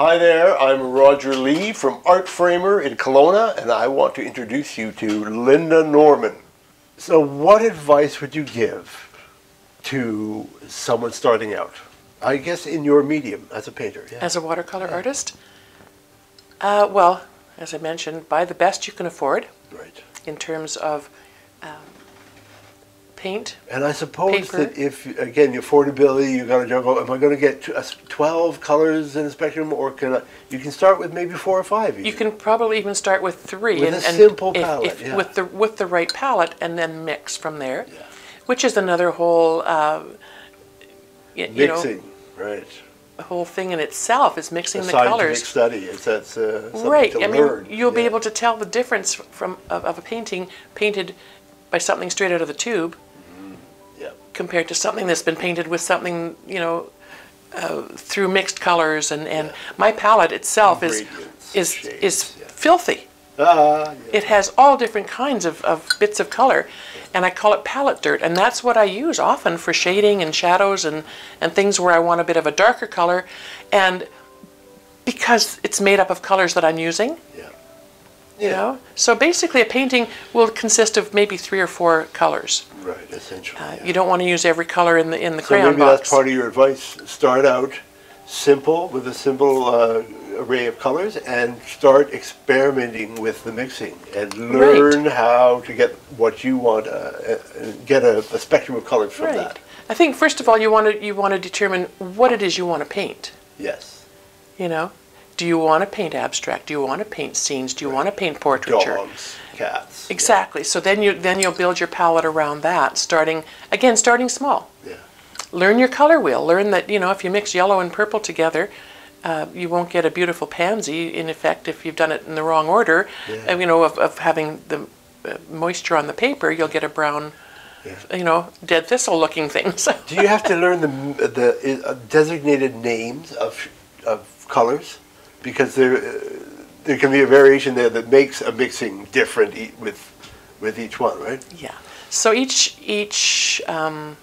Hi there, I'm Roger Lee from Art Framer in Kelowna, and I want to introduce you to Lynda Norman. So, what advice would you give to someone starting out? I guess in your medium as a painter. Yeah. As a watercolor artist? Uh, well, as I mentioned, buy the best you can afford Right. in terms of um, paint. And I suppose Paper. that if, again, your affordability, you got to juggle. Am I going to get uh, twelve colors in a spectrum, or can I? You can start with maybe four or five. You can probably even start with three. With a simple if- palette, if- yeah. With the, with the right palette and then mix from there, yeah. which is another whole, uh, y- you know, mixing, right? whole thing in itself is mixing A the colors. study. It's that's uh, Right, I mean, you'll be able to tell the difference from, of, of a painting painted by something straight out of the tube Yeah. Compared to something that's been painted with something, you know, uh, through mixed colors and, and my palette itself is, is, shades, is yeah. filthy. Ah, yeah. It has all different kinds of, of bits of color, and I call it palette dirt, and that's what I use often for shading and shadows and, and things where I want a bit of a darker color, and because it's made up of colors that I'm using, yeah. You know. So basically, a painting will consist of maybe three or four colors. Right, essentially. Uh, yeah. You don't want to use every color in the in the so crayon maybe box. that's part of your advice. Start out simple with a simple uh, array of colors, and start experimenting with the mixing, and learn how to get what you want. Uh, uh, get a, a spectrum of colors from right. that. I think first of all, you want to you want to determine what it is you want to paint. Yes. You know, do you want to paint abstract? Do you want to paint scenes? Do you want to paint portraiture? Dogs, cats. yeah, Exactly. So then you then you'll build your palette around that, starting again, starting small. Yeah. Learn your color wheel. Learn that you know if you mix yellow and purple together, uh, you won't get a beautiful pansy. In effect, if you've done it in the wrong order, Yeah. uh, you know of, of having the uh, moisture on the paper, you'll get a brown, Yeah. you know, dead thistle looking thing. So Do you have to learn the the uh, designated names of of colors because there uh, there can be a variation there that makes a mixing different e- with with each one, right? yeah. So each each um,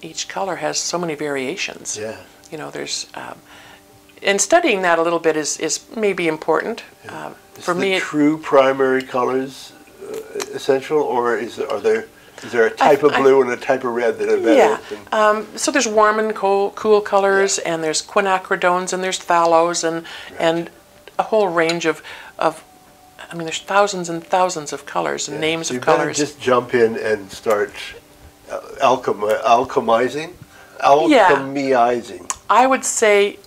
each color has so many variations. Yeah. You know, there's um, and studying that a little bit is is maybe important. Um, Is for the me, true primary colors uh, essential, or is are there is there a type of I- blue and a type of red that are better? Yeah. than- Um, so there's warm and cool, cool colors, and there's quinacridones, and there's phthalos, and and a whole range of of. I mean, there's thousands and thousands of colors and names so you of colors. just jump in and start uh, alchemy, alchemizing, alchemizing, I would say,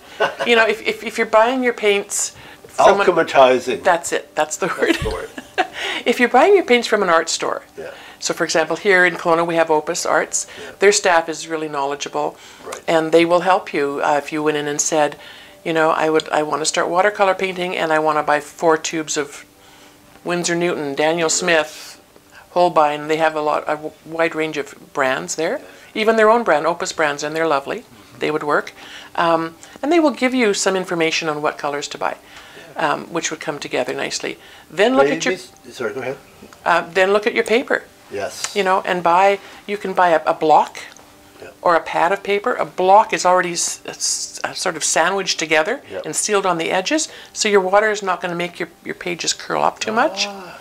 you know, if, if, if you're buying your paints from an, alchematizing. that's it. That's the word. the word. if you're buying your paints from an art store, Yeah. So for example, here in Kelowna we have Opus Arts. Their staff is really knowledgeable, Right. and they will help you uh, if you went in and said, you know, I would I want to start watercolor painting, and I want to buy four tubes of Winsor Newton, Daniel Smith, Holbein. They have a lot a wide range of brands there, even their own brand, Opus brands, and they're lovely. They would work, um, and they will give you some information on what colors to buy. Um, which would come together nicely. Then look at your Sorry, go ahead. uh, then look at your paper, Yes. you know, and buy, you can buy a, a block Yeah. or a pad of paper. A block is already s- s- sort of sandwiched together Yep. and sealed on the edges, so your water is not going to make your, your pages curl up too much. Ah.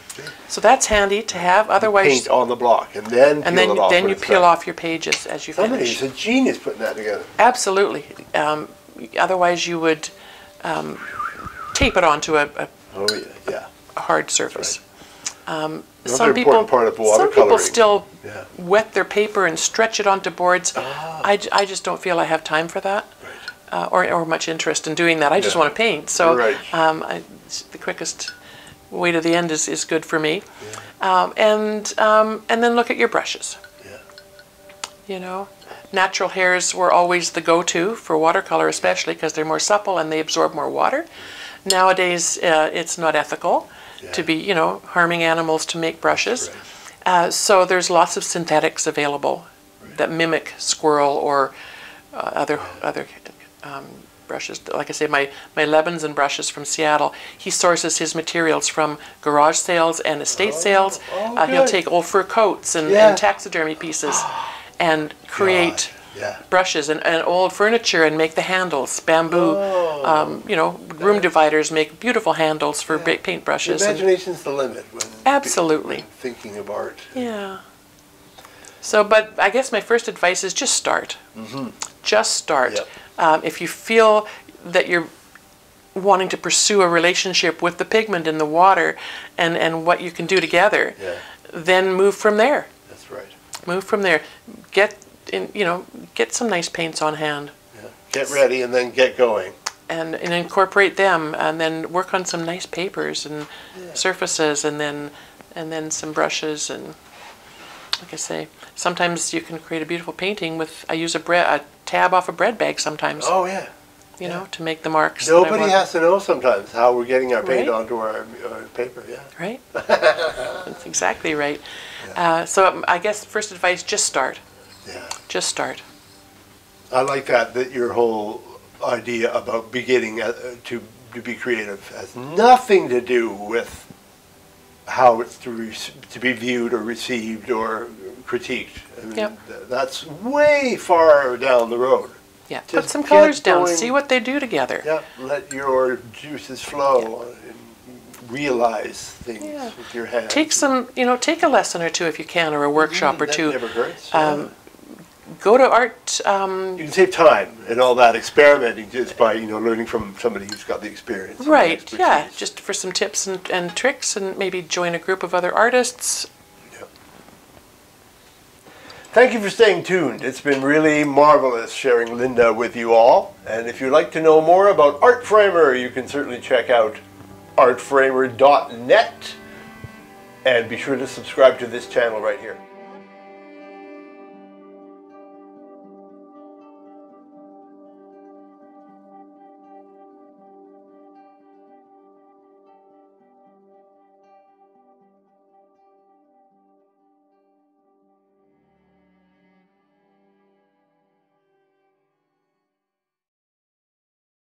So that's handy to have, otherwise, Paint on the block and then and then, off then you peel done. off your pages as you Somebody's finish. a genius putting that together. Absolutely. Um, otherwise, you would um, tape it onto a, a Oh yeah, yeah. a hard surface. Um, Another some people, part of some people still Yeah. wet their paper and stretch it onto boards. Ah. I, I just don't feel I have time for that, uh, or, or much interest in doing that. I just want to paint. So Right. um, I, the quickest way to the end is, is good for me. Um, and um, and then look at your brushes. Yeah. You know, natural hairs were always the go-to for watercolor, especially because they're more supple and they absorb more water. Nowadays, uh, it's not ethical to be, you know, harming animals to make brushes. Right. Uh, so there's lots of synthetics available that mimic squirrel or uh, other other um, brushes. Like I say, my my and brushes from Seattle. He sources his materials from garage sales and estate sales. oh, uh, he'll take old fur coats and, Yeah. and taxidermy pieces and create God, yeah. brushes and, and old furniture and make the handles bamboo Um, you know, room dividers make beautiful handles for big paintbrushes. Imagination's the limit when Absolutely. when thinking of art. Yeah. So, but I guess my first advice is just start. Just start. Yep. Um, if you feel that you're wanting to pursue a relationship with the pigment in the water and, and what you can do together, Yeah. then move from there. That's right. Move from there. Get in, you know, get some nice paints on hand Yeah. Get ready and then get going. And, and incorporate them and then work on some nice papers and surfaces and then and then some brushes and like I say, sometimes you can create a beautiful painting with I use a bread a tab off a bread bag sometimes, Oh yeah. you know, to make the marks. Nobody has to know sometimes how we're getting our paint Right. onto our, our paper. Yeah. right. That's exactly right. Uh, so um, I guess first advice: just start. Yeah. Just start. I like that. That your whole idea about beginning uh, to to be creative has nothing to do with how it's to re- to be viewed or received or critiqued. I mean, Yep. th- That's way far down the road. Yeah. Put some colors down. See what they do together. Yeah. Let your juices flow and realize things Yeah. with your hands. Take some, you know, take a lesson or two if you can, or a workshop or Mm, that two. never hurts. Um, yeah. Go to art. Um, You can save time and all that experimenting just by you know learning from somebody who's got the experience. and the Right, yeah, just for some tips and, and tricks and maybe join a group of other artists. Thank you for staying tuned. It's been really marvelous sharing Lynda with you all. And if you'd like to know more about Art Framer, you can certainly check out artframer.net and be sure to subscribe to this channel right here.